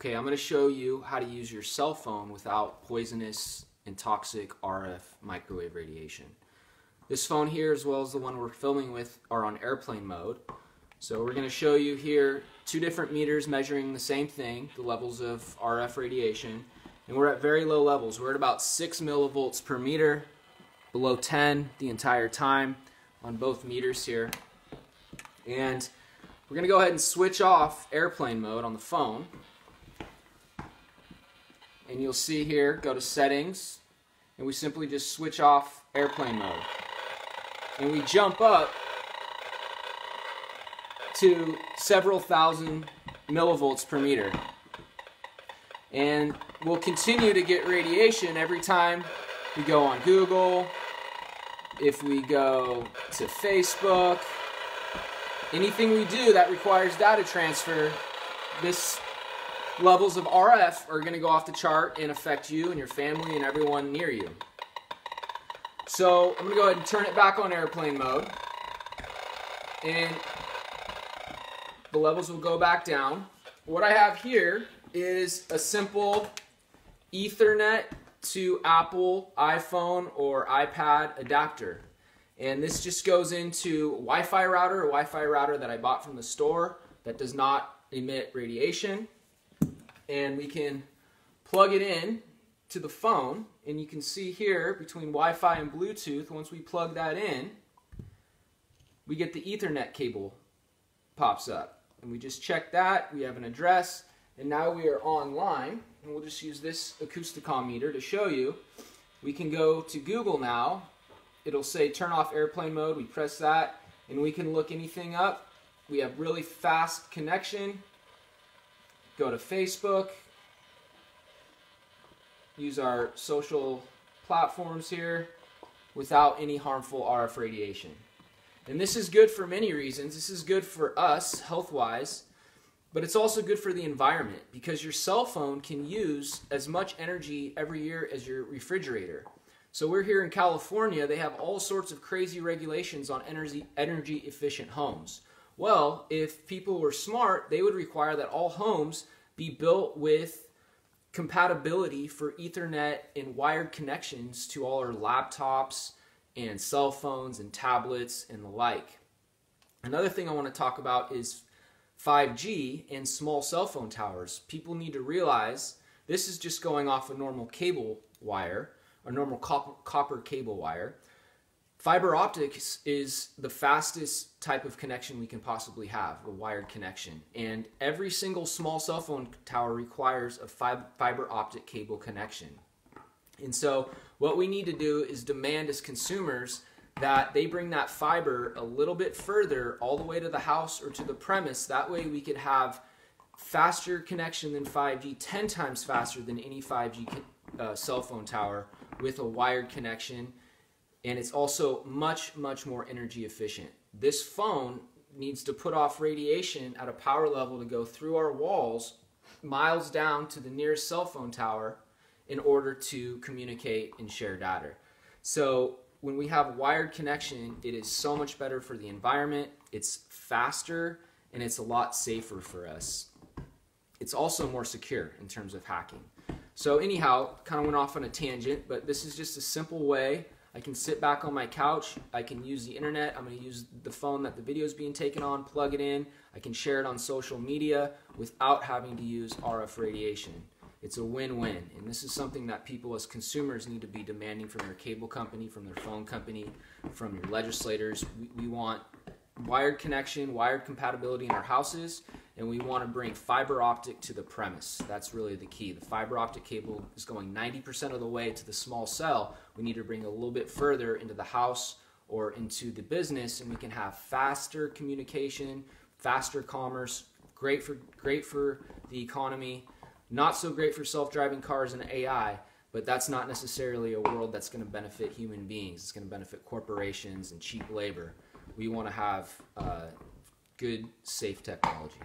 Okay, I'm going to show you how to use your cell phone without poisonous and toxic RF microwave radiation. This phone here, as well as the one we're filming with, are on airplane mode. So we're going to show you here two different meters measuring the same thing, the levels of RF radiation. And we're at very low levels. We're at about 6 millivolts per meter, below 10 the entire time on both meters here. And we're going to go ahead and switch off airplane mode on the phone and you'll see here, go to settings, and we simply just switch off airplane mode. And we jump up to several thousand millivolts per meter. And we'll continue to get radiation every time we go on Google, if we go to Facebook, anything we do that requires data transfer, this levels of RF are going to go off the chart and affect you and your family and everyone near you. So I'm going to go ahead and turn it back on airplane mode. And the levels will go back down. What I have here is a simple Ethernet to Apple iPhone or iPad adapter. And this just goes into Wi-Fi router, a Wi-Fi router that I bought from the store that does not emit radiation and we can plug it in to the phone and you can see here between Wi-Fi and Bluetooth once we plug that in we get the Ethernet cable pops up. And we just check that we have an address and now we are online. And we'll just use this Acousticom meter to show you. We can go to Google now. It'll say turn off airplane mode. We press that and we can look anything up. We have really fast connection go to Facebook, use our social platforms here without any harmful RF radiation. And this is good for many reasons. This is good for us health-wise, but it's also good for the environment because your cell phone can use as much energy every year as your refrigerator. So we're here in California, they have all sorts of crazy regulations on energy energy efficient homes. Well, if people were smart, they would require that all homes be built with compatibility for Ethernet and wired connections to all our laptops and cell phones and tablets and the like. Another thing I want to talk about is 5G and small cell phone towers. People need to realize this is just going off a normal cable wire, a normal copper cable wire. Fiber optics is the fastest type of connection we can possibly have, a wired connection. And every single small cell phone tower requires a fiber optic cable connection. And so what we need to do is demand as consumers that they bring that fiber a little bit further all the way to the house or to the premise. That way we could have faster connection than 5G, 10 times faster than any 5G uh, cell phone tower with a wired connection and it's also much, much more energy efficient. This phone needs to put off radiation at a power level to go through our walls miles down to the nearest cell phone tower in order to communicate and share data. So when we have wired connection, it is so much better for the environment, it's faster, and it's a lot safer for us. It's also more secure in terms of hacking. So anyhow, kind of went off on a tangent, but this is just a simple way I can sit back on my couch. I can use the internet. I'm going to use the phone that the video is being taken on, plug it in. I can share it on social media without having to use RF radiation. It's a win-win, and this is something that people as consumers need to be demanding from their cable company, from their phone company, from your legislators. We, we want wired connection, wired compatibility in our houses, and we want to bring fiber optic to the premise. That's really the key. The fiber optic cable is going 90% of the way to the small cell. We need to bring a little bit further into the house or into the business, and we can have faster communication, faster commerce. Great for great for the economy. Not so great for self-driving cars and AI. But that's not necessarily a world that's going to benefit human beings. It's going to benefit corporations and cheap labor we want to have uh, good, safe technology.